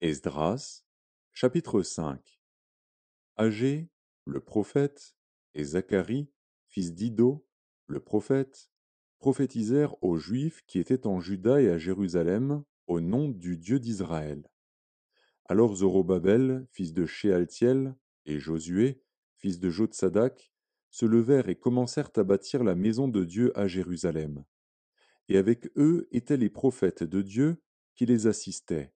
Esdras, chapitre 5 Agé, le prophète, et Zacharie, fils d'Ido, le prophète, prophétisèrent aux Juifs qui étaient en Juda et à Jérusalem au nom du Dieu d'Israël. Alors Zorobabel, fils de Shealtiel, et Josué, fils de Jotsadak, se levèrent et commencèrent à bâtir la maison de Dieu à Jérusalem. Et avec eux étaient les prophètes de Dieu qui les assistaient.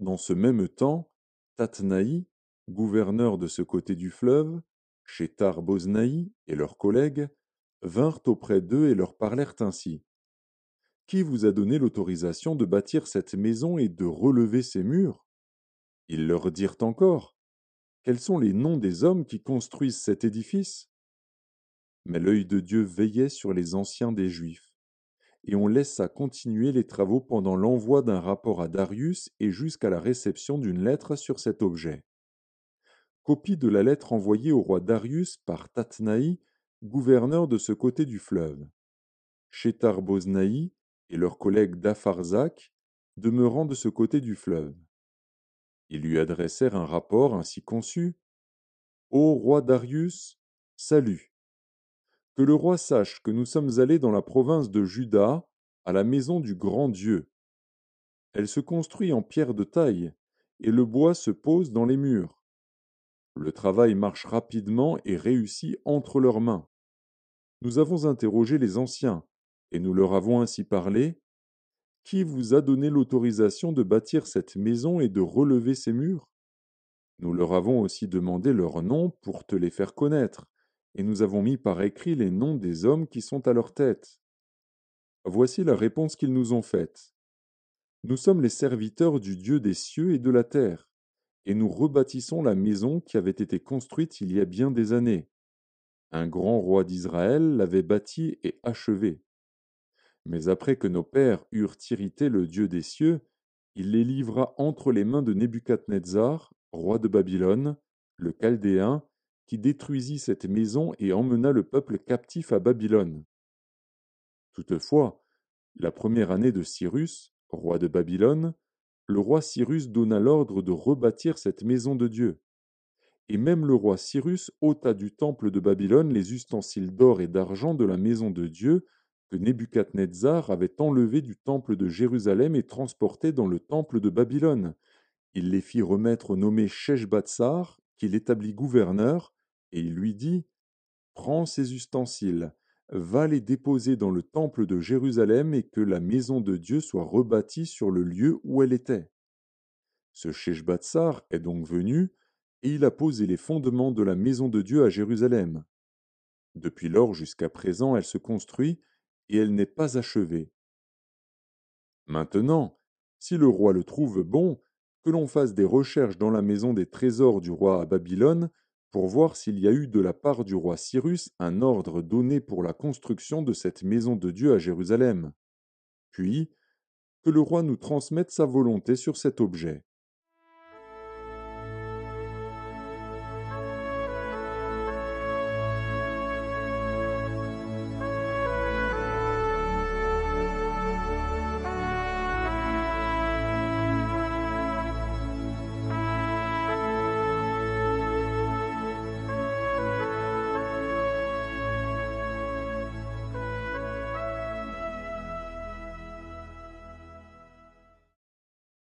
Dans ce même temps, Tatnaï, gouverneur de ce côté du fleuve, Chétar Boznaï et leurs collègues, vinrent auprès d'eux et leur parlèrent ainsi. Qui vous a donné l'autorisation de bâtir cette maison et de relever ses murs? Ils leur dirent encore. Quels sont les noms des hommes qui construisent cet édifice? Mais l'œil de Dieu veillait sur les anciens des Juifs et on laissa continuer les travaux pendant l'envoi d'un rapport à Darius et jusqu'à la réception d'une lettre sur cet objet. Copie de la lettre envoyée au roi Darius par Tatnaï, gouverneur de ce côté du fleuve. Chétar Boznaï et leurs collègues d'Apharzak, demeurant de ce côté du fleuve. Ils lui adressèrent un rapport ainsi conçu. Ô roi Darius, salut. Que le roi sache que nous sommes allés dans la province de Juda, à la maison du grand Dieu. Elle se construit en pierre de taille, et le bois se pose dans les murs. Le travail marche rapidement et réussit entre leurs mains. Nous avons interrogé les anciens, et nous leur avons ainsi parlé. Qui vous a donné l'autorisation de bâtir cette maison et de relever ses murs? Nous leur avons aussi demandé leurs noms pour te les faire connaître et nous avons mis par écrit les noms des hommes qui sont à leur tête. Voici la réponse qu'ils nous ont faite. Nous sommes les serviteurs du Dieu des cieux et de la terre, et nous rebâtissons la maison qui avait été construite il y a bien des années. Un grand roi d'Israël l'avait bâtie et achevée. Mais après que nos pères eurent irrité le Dieu des cieux, il les livra entre les mains de Nebuchadnezzar, roi de Babylone, le Chaldéen, qui détruisit cette maison et emmena le peuple captif à Babylone. Toutefois, la première année de Cyrus, roi de Babylone, le roi Cyrus donna l'ordre de rebâtir cette maison de Dieu. Et même le roi Cyrus ôta du temple de Babylone les ustensiles d'or et d'argent de la maison de Dieu que Nebuchadnezzar avait enlevés du temple de Jérusalem et transportés dans le temple de Babylone. Il les fit remettre au nommé qu'il établit gouverneur, et il lui dit Prends ces ustensiles, va les déposer dans le temple de Jérusalem et que la maison de Dieu soit rebâtie sur le lieu où elle était. Ce Sheshbatsar est donc venu, et il a posé les fondements de la maison de Dieu à Jérusalem. Depuis lors jusqu'à présent, elle se construit, et elle n'est pas achevée. Maintenant, si le roi le trouve bon, que l'on fasse des recherches dans la maison des trésors du roi à Babylone, pour voir s'il y a eu de la part du roi Cyrus un ordre donné pour la construction de cette maison de Dieu à Jérusalem. Puis, que le roi nous transmette sa volonté sur cet objet.